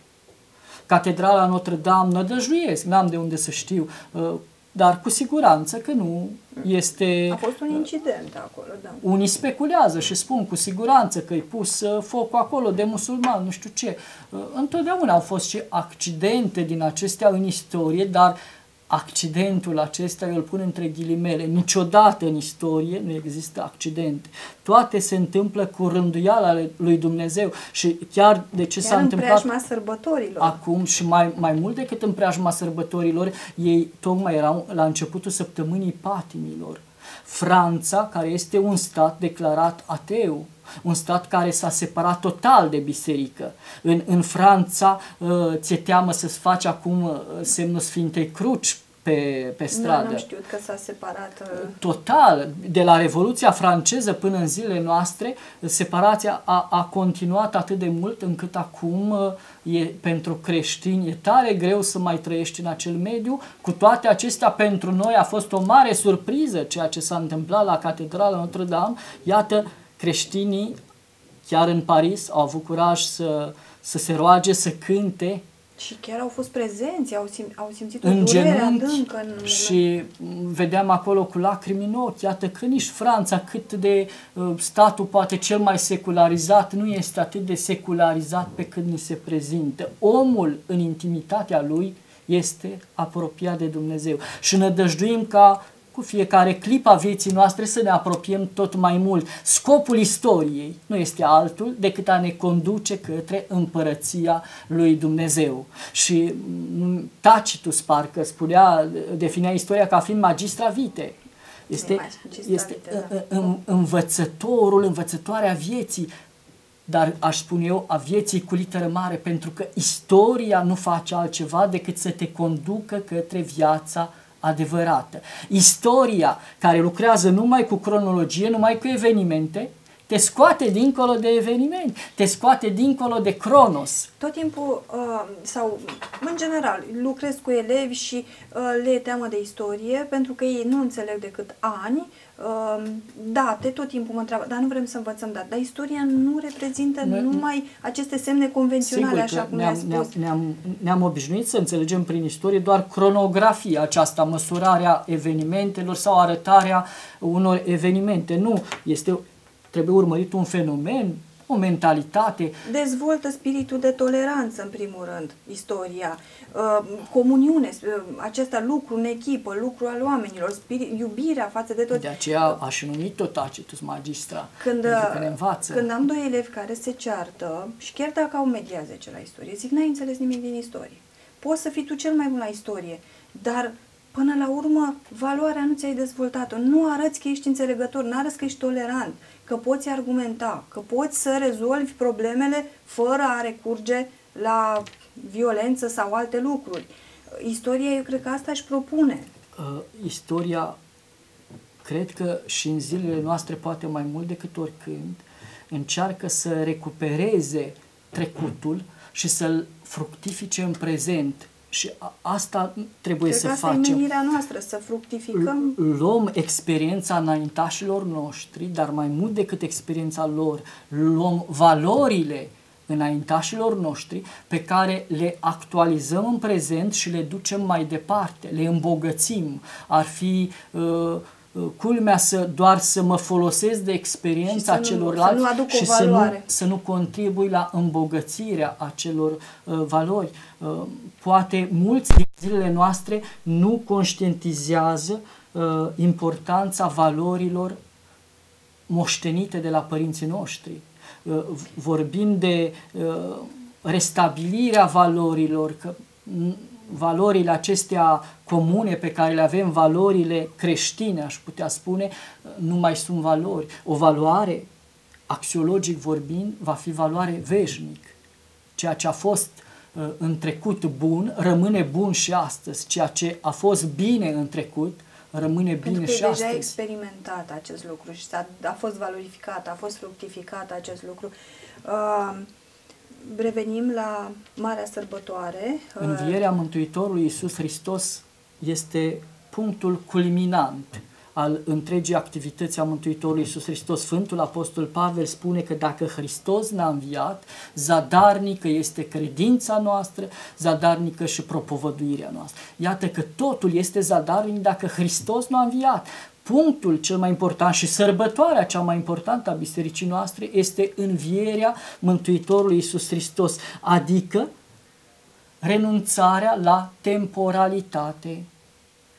Catedrala Notre-Dame nădăjduiesc, n-am de unde să știu uh, dar cu siguranță că nu este... A fost un incident acolo, da. Unii speculează și spun cu siguranță că i pus uh, focul acolo de musulman, nu știu ce. Uh, întotdeauna au fost și accidente din acestea în istorie, dar accidentul acesta, eu îl pun între ghilimele, niciodată în istorie nu există accidente. Toate se întâmplă cu rânduiala lui Dumnezeu și chiar de ce s-a întâmplat în sărbătorilor. acum și mai, mai mult decât în preajma sărbătorilor, ei tocmai erau la începutul săptămânii patimilor. Franța, care este un stat declarat ateu, un stat care s-a separat total de biserică. În, în Franța uh, ți-e teamă să-ți faci acum uh, semnul Sfintei Cruci pe, pe stradă. Nu am știut că s-a separat. Uh, Total. De la Revoluția franceză până în zilele noastre, separația a, a continuat atât de mult încât acum uh, e, pentru creștini e tare greu să mai trăiești în acel mediu. Cu toate acestea, pentru noi a fost o mare surpriză ceea ce s-a întâmplat la Catedrala Notre-Dame. Iată, creștinii, chiar în Paris, au avut curaj să, să se roage, să cânte și chiar au fost prezenți, au, sim, au simțit o în durere genunchi adâncă. În și vedeam acolo cu lacrimi în ochi. Iată că nici Franța, cât de uh, statul poate cel mai secularizat, nu este atât de secularizat pe cât ni se prezintă. Omul, în intimitatea lui, este apropiat de Dumnezeu. Și ne dăjduim ca cu fiecare clip a vieții noastre să ne apropiem tot mai mult. Scopul istoriei nu este altul decât a ne conduce către împărăția lui Dumnezeu. Și mm, Tacitus parcă spunea, definea istoria ca fiind magistra vite. Este, este da. învățătorul, învățătoarea vieții, dar aș spune eu a vieții cu literă mare, pentru că istoria nu face altceva decât să te conducă către viața adevărată. Istoria care lucrează numai cu cronologie, numai cu evenimente, te scoate dincolo de eveniment, te scoate dincolo de cronos. Tot timpul, uh, sau în general, lucrez cu elevi și uh, le e teamă de istorie pentru că ei nu înțeleg decât ani Ehm, date, tot timpul mă întreabă, dar nu vrem să învățăm date. Dar istoria nu reprezintă ne, numai aceste semne convenționale, așa cum ne-am, ne-am, ne-am, ne-am obișnuit să înțelegem prin istorie doar cronografia aceasta, măsurarea evenimentelor sau arătarea unor evenimente. Nu, este, trebuie urmărit un fenomen, o mentalitate. Dezvoltă spiritul de toleranță, în primul rând, istoria, uh, comuniune, uh, acesta lucru în echipă, lucru al oamenilor, spirit, iubirea față de tot. De aceea aș numit tot Tacitus magistra, când, că ne învață. Când am doi elevi care se ceartă și chiar dacă au media 10 la istorie, zic, n-ai înțeles nimic din istorie. Poți să fii tu cel mai bun la istorie, dar până la urmă valoarea nu ți-ai dezvoltat-o, nu arăți că ești înțelegător, nu arăți că ești tolerant, că poți argumenta, că poți să rezolvi problemele fără a recurge la violență sau alte lucruri. Istoria, eu cred că asta își propune. Uh, istoria, cred că și în zilele noastre, poate mai mult decât oricând, încearcă să recupereze trecutul și să-l fructifice în prezent și asta trebuie Cred să că asta facem. e noastră, să fructificăm. Luăm experiența înaintașilor noștri, dar mai mult decât experiența lor, luăm valorile înaintașilor noștri pe care le actualizăm în prezent și le ducem mai departe, le îmbogățim. Ar fi uh, Uh, culmea să doar să mă folosesc de experiența și celorlalți să nu și să nu, să nu contribui la îmbogățirea acelor uh, valori. Uh, poate mulți din zilele noastre nu conștientizează uh, importanța valorilor moștenite de la părinții noștri. Uh, vorbim de uh, restabilirea valorilor, că valorile acestea comune pe care le avem, valorile creștine, aș putea spune, nu mai sunt valori. O valoare, axiologic vorbind, va fi valoare veșnic. Ceea ce a fost uh, în trecut bun, rămâne bun și astăzi. Ceea ce a fost bine în trecut, rămâne bine Pentru că și deja astăzi. experimentat acest lucru și a a fost valorificat, a fost fructificat acest lucru. Uh, revenim la Marea Sărbătoare. Învierea Mântuitorului Iisus Hristos este punctul culminant al întregii activități a Mântuitorului Iisus Hristos. Sfântul Apostol Pavel spune că dacă Hristos n-a înviat, zadarnică este credința noastră, zadarnică și propovăduirea noastră. Iată că totul este zadarnic dacă Hristos nu a înviat punctul cel mai important și sărbătoarea cea mai importantă a bisericii noastre este învierea Mântuitorului Iisus Hristos, adică renunțarea la temporalitate,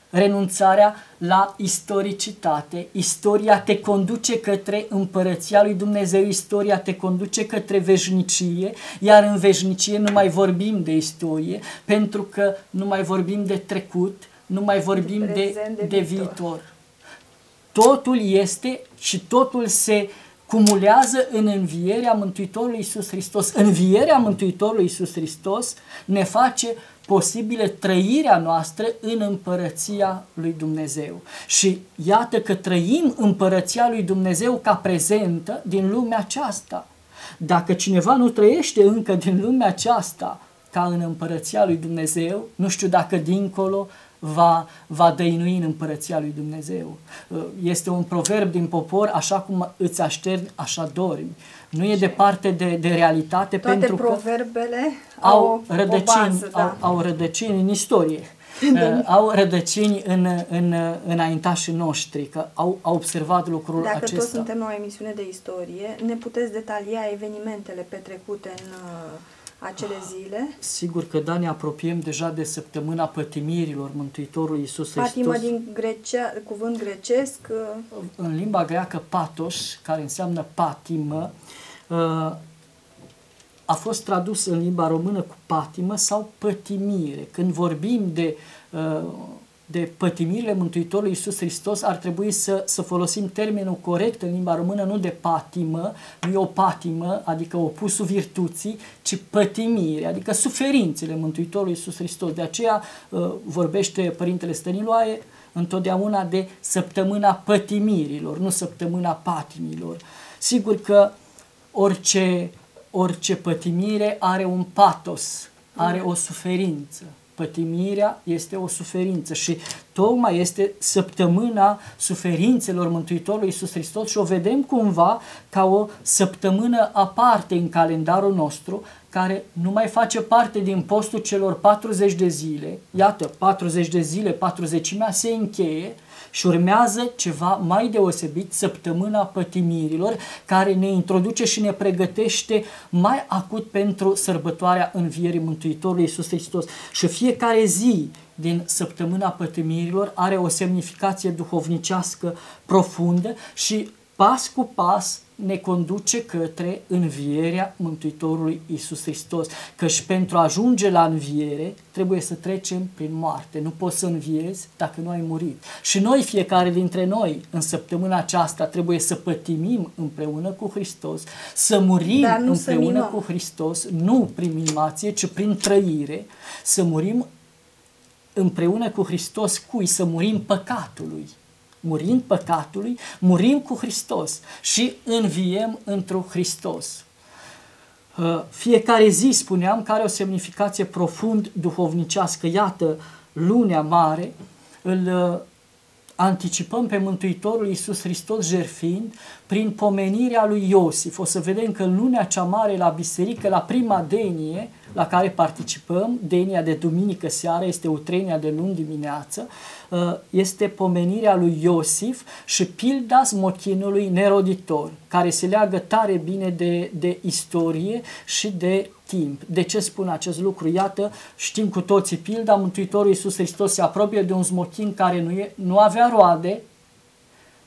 renunțarea la istoricitate. Istoria te conduce către împărăția lui Dumnezeu, istoria te conduce către veșnicie, iar în veșnicie nu mai vorbim de istorie, pentru că nu mai vorbim de trecut, nu mai vorbim de, de, de viitor. viitor. Totul este și totul se cumulează în învierea Mântuitorului Iisus Hristos. Învierea Mântuitorului Iisus Hristos ne face posibilă trăirea noastră în împărăția lui Dumnezeu. Și iată că trăim împărăția lui Dumnezeu ca prezentă din lumea aceasta. Dacă cineva nu trăiește încă din lumea aceasta ca în împărăția lui Dumnezeu, nu știu dacă dincolo va, va dăinui în împărăția lui Dumnezeu. Este un proverb din popor, așa cum îți așterni, așa dormi. Nu e departe de, de realitate Toate pentru proverbele că au, au rădăcini, o bază, da. au, au rădăcini în istorie. Uh, au rădăcini în, în, înaintașii noștri, că au, au observat lucrul Dacă acesta. toți suntem la o emisiune de istorie, ne puteți detalia evenimentele petrecute în uh, acele zile? Sigur că da, ne apropiem deja de săptămâna pătimirilor Mântuitorului Iisus Patimă Hristos. din grecea, cuvânt grecesc, uh, În limba greacă patos, care înseamnă patimă, uh, a fost tradus în limba română cu patimă sau pătimire. Când vorbim de, uh, de pătimirile Mântuitorului Iisus Hristos, ar trebui să, să folosim termenul corect în limba română, nu de patimă, nu e o patimă, adică opusul virtuții, ci pătimire, adică suferințele Mântuitorului Iisus Hristos. De aceea uh, vorbește Părintele Stăniloae întotdeauna de săptămâna pătimirilor, nu săptămâna patimilor. Sigur că orice, orice pătimire are un patos, are o suferință. Pătimirea este o suferință și tocmai este săptămâna suferințelor Mântuitorului Iisus Hristos și o vedem cumva ca o săptămână aparte în calendarul nostru, care nu mai face parte din postul celor 40 de zile. Iată, 40 de zile, 40 se încheie și urmează ceva mai deosebit, săptămâna pătimirilor, care ne introduce și ne pregătește mai acut pentru sărbătoarea învierii Mântuitorului Iisus Hristos. Și fiecare zi din săptămâna pătimirilor are o semnificație duhovnicească profundă și pas cu pas ne conduce către învierea Mântuitorului Isus Hristos. Căci pentru a ajunge la înviere trebuie să trecem prin moarte. Nu poți să înviezi dacă nu ai murit. Și noi, fiecare dintre noi, în săptămâna aceasta trebuie să pătimim împreună cu Hristos, să murim Dar nu să împreună mimăm. cu Hristos, nu prin mimație, ci prin trăire, să murim împreună cu Hristos cui? Să murim păcatului. Murind păcatului, murim cu Hristos și înviem într-o Hristos. Uh, Fiecare zi, spuneam, că are o semnificație profund duhovnicească. Iată, lunea mare, îl uh, anticipăm pe Mântuitorul Iisus Hristos jerfind prin pomenirea lui Iosif. O să vedem că în lunea cea mare la biserică, la prima denie la care participăm, denia de duminică seară, este utrenia de luni dimineață, uh, este pomenirea lui Iosif și pilda smochinului neroditor, care se leagă tare bine de, de istorie și de timp. De ce spun acest lucru? Iată, știm cu toții pilda, Mântuitorul Iisus Hristos se apropie de un smochin care nu, e, nu avea roade,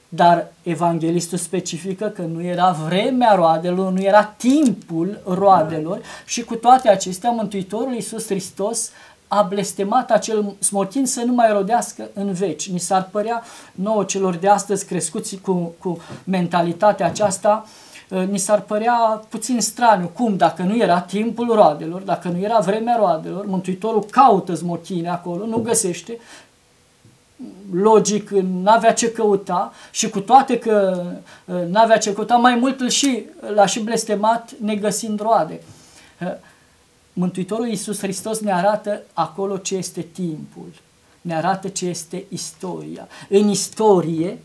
dar evanghelistul specifică că nu era vremea roadelor, nu era timpul roadelor și cu toate acestea Mântuitorul Iisus Hristos a blestemat acel smochin să nu mai rodească în veci. Ni s-ar părea nouă celor de astăzi crescuți cu, cu mentalitatea aceasta, uh, ni s-ar părea puțin straniu. Cum? Dacă nu era timpul roadelor, dacă nu era vremea roadelor, Mântuitorul caută smochine acolo, nu găsește, logic n-avea ce căuta și cu toate că uh, n-avea ce căuta, mai mult îl și, l-a și blestemat negăsind roade. Uh, Mântuitorul Iisus Hristos ne arată acolo ce este timpul, ne arată ce este istoria. În istorie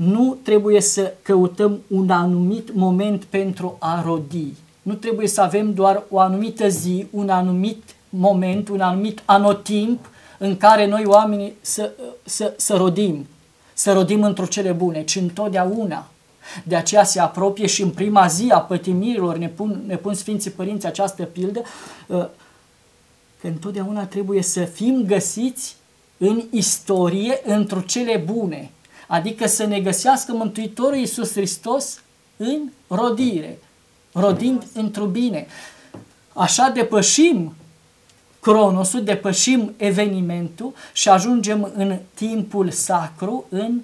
nu trebuie să căutăm un anumit moment pentru a rodi. Nu trebuie să avem doar o anumită zi, un anumit moment, un anumit anotimp în care noi oamenii să, să, să rodim, să rodim într-o cele bune, ci întotdeauna. De aceea se apropie și în prima zi a pătimirilor ne pun, ne pun Sfinții Părinți această pildă, că întotdeauna trebuie să fim găsiți în istorie într-o cele bune. Adică să ne găsească Mântuitorul Iisus Hristos în rodire, rodind într-o bine. Așa depășim cronosul, depășim evenimentul și ajungem în timpul sacru, în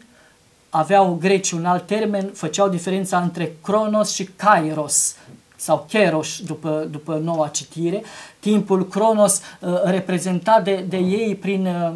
aveau greci un alt termen, făceau diferența între Cronos și Kairos sau Keros după, după noua citire. Timpul Cronos uh, reprezentat de, de ei prin uh,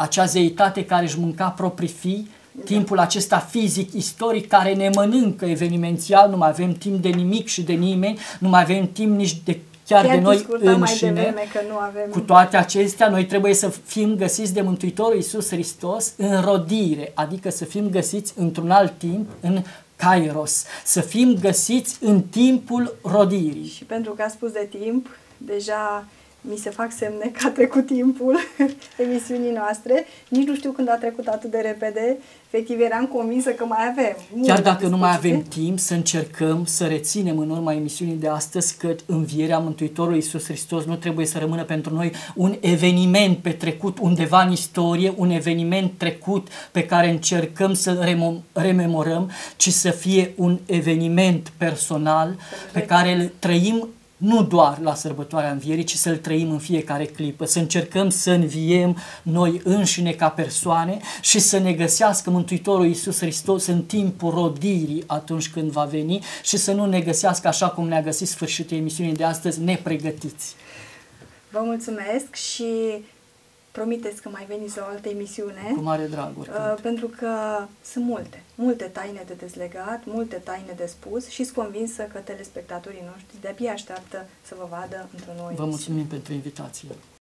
acea zeitate care își mânca proprii fii, timpul acesta fizic, istoric, care ne mănâncă evenimențial, nu mai avem timp de nimic și de nimeni, nu mai avem timp nici de chiar, Chiar de noi discutam mai înșine. devreme că nu avem... Cu toate acestea, noi trebuie să fim găsiți de Mântuitorul Iisus Hristos în rodire, adică să fim găsiți într-un alt timp, în Kairos, să fim găsiți în timpul rodirii. Și pentru că a spus de timp, deja mi se fac semne că a trecut timpul emisiunii noastre. Nici nu știu când a trecut atât de repede. Efectiv, eram convinsă că mai avem. mult Chiar de dacă nu mai discuție. avem timp să încercăm să reținem în urma emisiunii de astăzi că învierea Mântuitorului Iisus Hristos nu trebuie să rămână pentru noi un eveniment petrecut undeva în istorie, un eveniment trecut pe care încercăm să remo- rememorăm, ci să fie un eveniment personal pe care îl trăim nu doar la sărbătoarea învierii, ci să-l trăim în fiecare clipă, să încercăm să înviem noi înșine ca persoane și să ne găsească Mântuitorul Iisus Hristos în timpul rodirii atunci când va veni și să nu ne găsească așa cum ne-a găsit sfârșitul emisiunii de astăzi, nepregătiți. Vă mulțumesc și promiteți că mai veniți la o altă emisiune. Cu mare drag, oricând. Uh, pentru că sunt multe, multe taine de dezlegat, multe taine de spus și sunt convinsă că telespectatorii noștri de-abia așteaptă să vă vadă într-o nouă Vă emisiune. mulțumim pentru invitație.